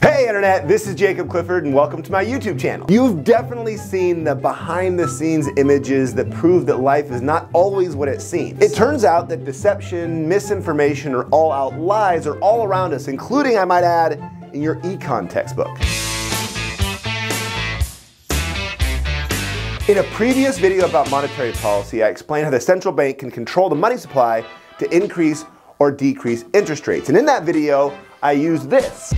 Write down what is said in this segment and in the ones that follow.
Hey Internet, this is Jacob Clifford and welcome to my YouTube channel. You've definitely seen the behind the scenes images that prove that life is not always what it seems. It turns out that deception, misinformation, or all out lies are all around us, including, I might add, in your econ textbook. In a previous video about monetary policy, I explained how the central bank can control the money supply to increase or decrease interest rates. And in that video, I used this.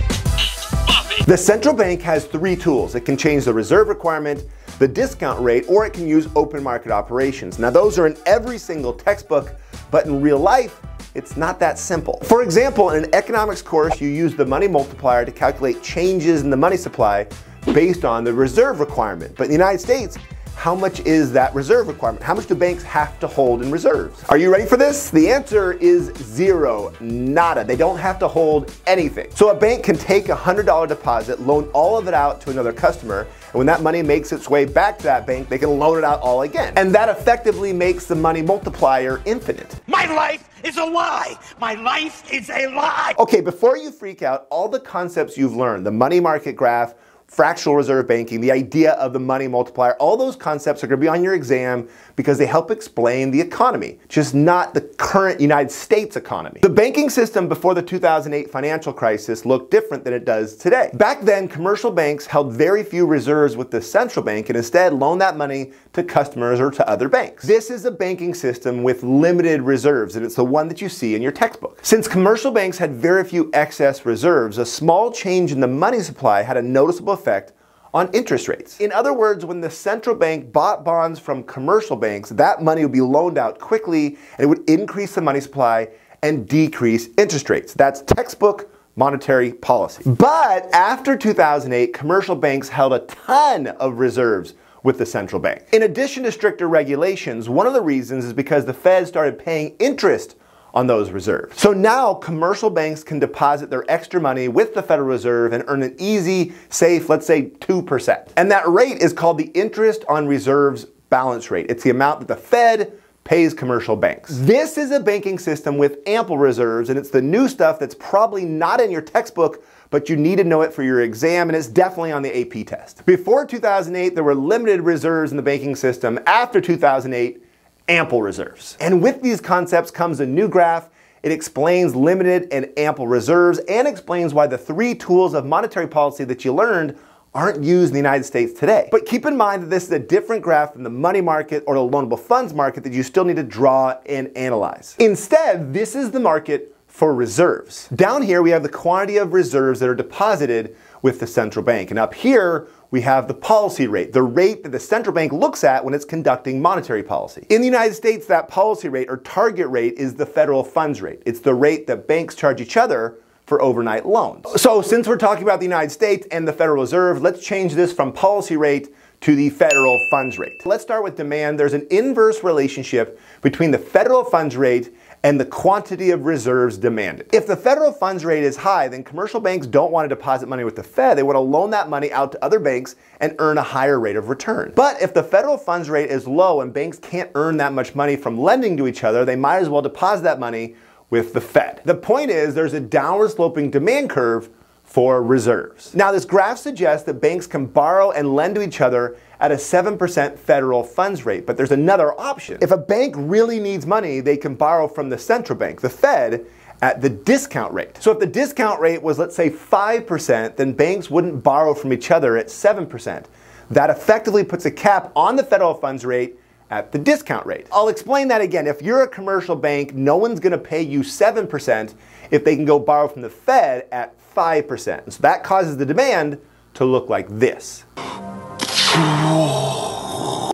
The central bank has three tools. It can change the reserve requirement, the discount rate, or it can use open market operations. Now those are in every single textbook, but in real life, it's not that simple. For example, in an economics course, you use the money multiplier to calculate changes in the money supply based on the reserve requirement. But in the United States, how much is that reserve requirement? How much do banks have to hold in reserves? Are you ready for this? The answer is zero, nada. They don't have to hold anything. So a bank can take a $100 deposit, loan all of it out to another customer, and when that money makes its way back to that bank, they can loan it out all again. And that effectively makes the money multiplier infinite. My life is a lie. My life is a lie. Okay, before you freak out, all the concepts you've learned, the money market graph, fractional reserve banking, the idea of the money multiplier, all those concepts are going to be on your exam because they help explain the economy, just not the current United States economy. The banking system before the 2008 financial crisis looked different than it does today. Back then, commercial banks held very few reserves with the central bank and instead loaned that money to customers or to other banks. This is a banking system with limited reserves, and it's the one that you see in your textbook. Since commercial banks had very few excess reserves, a small change in the money supply had a noticeable effect on interest rates. In other words, when the central bank bought bonds from commercial banks, that money would be loaned out quickly and it would increase the money supply and decrease interest rates. That's textbook monetary policy. But after 2008, commercial banks held a ton of reserves with the central bank. In addition to stricter regulations, one of the reasons is because the Fed started paying interest on those reserves. So now commercial banks can deposit their extra money with the Federal Reserve and earn an easy, safe, let's say 2%. And that rate is called the interest on reserves balance rate. It's the amount that the Fed pays commercial banks. This is a banking system with ample reserves, and it's the new stuff that's probably not in your textbook, but you need to know it for your exam, and it's definitely on the AP test. Before 2008, there were limited reserves in the banking system. After 2008, ample reserves. And with these concepts comes a new graph. It explains limited and ample reserves and explains why the three tools of monetary policy that you learned aren't used in the United States today. But keep in mind that this is a different graph from the money market or the loanable funds market that you still need to draw and analyze. Instead, this is the market for reserves. Down here, we have the quantity of reserves that are deposited with the central bank. And up here, we have the policy rate, the rate that the central bank looks at when it's conducting monetary policy. In the United States, that policy rate or target rate is the federal funds rate. It's the rate that banks charge each other for overnight loans. So since we're talking about the United States and the Federal Reserve, let's change this from policy rate to the federal funds rate. Let's start with demand. There's an inverse relationship between the federal funds rate and the quantity of reserves demanded. If the federal funds rate is high, then commercial banks don't want to deposit money with the Fed. They want to loan that money out to other banks and earn a higher rate of return. But if the federal funds rate is low and banks can't earn that much money from lending to each other, they might as well deposit that money with the Fed. The point is there's a downward sloping demand curve for reserves. Now this graph suggests that banks can borrow and lend to each other at a 7% federal funds rate. But there's another option. If a bank really needs money, they can borrow from the central bank, the Fed, at the discount rate. So if the discount rate was, let's say, 5%, then banks wouldn't borrow from each other at 7%. That effectively puts a cap on the federal funds rate at the discount rate. I'll explain that again. If you're a commercial bank, no one's going to pay you 7% if they can go borrow from the Fed at 5%. And so that causes the demand to look like this.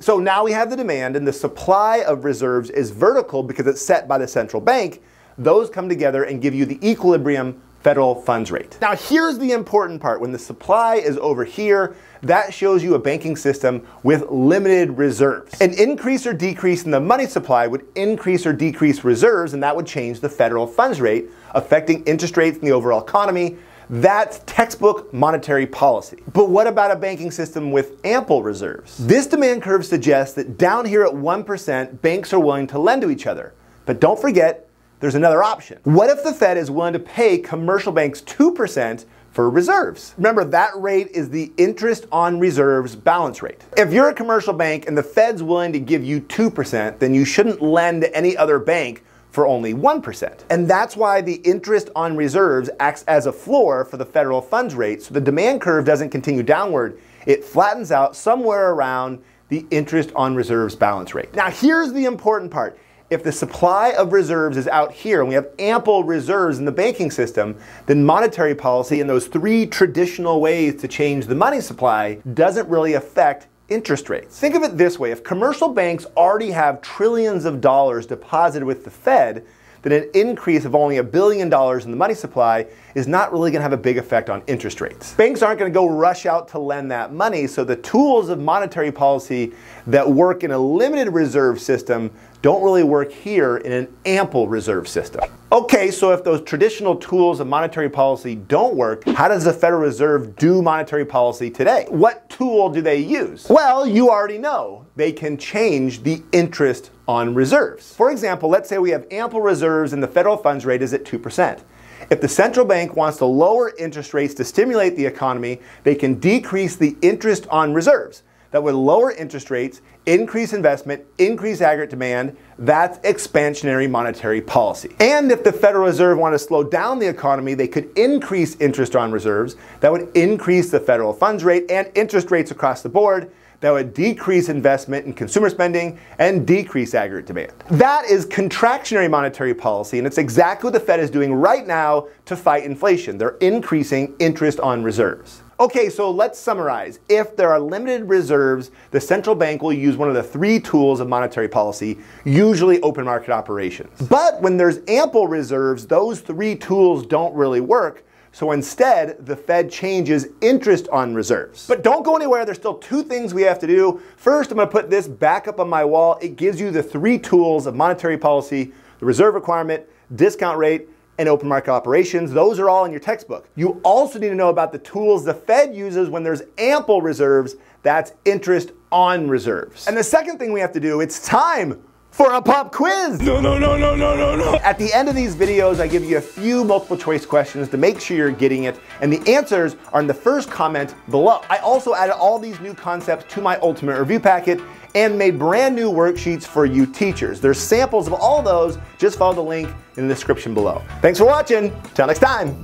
So now we have the demand and the supply of reserves is vertical because it's set by the central bank. Those come together and give you the equilibrium federal funds rate. Now here's the important part. When the supply is over here, that shows you a banking system with limited reserves. An increase or decrease in the money supply would increase or decrease reserves and that would change the federal funds rate, affecting interest rates in the overall economy, that's textbook monetary policy. But what about a banking system with ample reserves? This demand curve suggests that down here at 1%, banks are willing to lend to each other. But don't forget, there's another option. What if the Fed is willing to pay commercial banks 2% for reserves. Remember, that rate is the interest on reserves balance rate. If you're a commercial bank and the Fed's willing to give you 2%, then you shouldn't lend to any other bank for only 1%. And that's why the interest on reserves acts as a floor for the federal funds rate, so the demand curve doesn't continue downward. It flattens out somewhere around the interest on reserves balance rate. Now, here's the important part if the supply of reserves is out here and we have ample reserves in the banking system, then monetary policy and those three traditional ways to change the money supply doesn't really affect interest rates. Think of it this way if commercial banks already have trillions of dollars deposited with the Fed, then an increase of only a billion dollars in the money supply is not really going to have a big effect on interest rates. Banks aren't going to go rush out to lend that money, so the tools of monetary policy that work in a limited reserve system don't really work here in an ample reserve system. Okay, so if those traditional tools of monetary policy don't work, how does the Federal Reserve do monetary policy today? What tool do they use? Well, you already know. They can change the interest on reserves. For example, let's say we have ample reserves and the federal funds rate is at 2%. If the central bank wants to lower interest rates to stimulate the economy, they can decrease the interest on reserves that would lower interest rates, increase investment, increase aggregate demand. That's expansionary monetary policy. And if the Federal Reserve wanted to slow down the economy, they could increase interest on reserves. That would increase the federal funds rate and interest rates across the board that would decrease investment in consumer spending and decrease aggregate demand. That is contractionary monetary policy, and it's exactly what the Fed is doing right now to fight inflation. They're increasing interest on reserves. Okay, so let's summarize. If there are limited reserves, the central bank will use one of the three tools of monetary policy, usually open market operations. But when there's ample reserves, those three tools don't really work. So instead, the Fed changes interest on reserves. But don't go anywhere, there's still two things we have to do. First, I'm gonna put this back up on my wall. It gives you the three tools of monetary policy, the reserve requirement, discount rate, and open market operations. Those are all in your textbook. You also need to know about the tools the Fed uses when there's ample reserves. That's interest on reserves. And the second thing we have to do, it's time for a pop quiz. No, no, no, no, no, no, no. At the end of these videos, I give you a few multiple choice questions to make sure you're getting it, and the answers are in the first comment below. I also added all these new concepts to my ultimate review packet and made brand new worksheets for you teachers. There's samples of all those. Just follow the link in the description below. Thanks for watching. Till next time.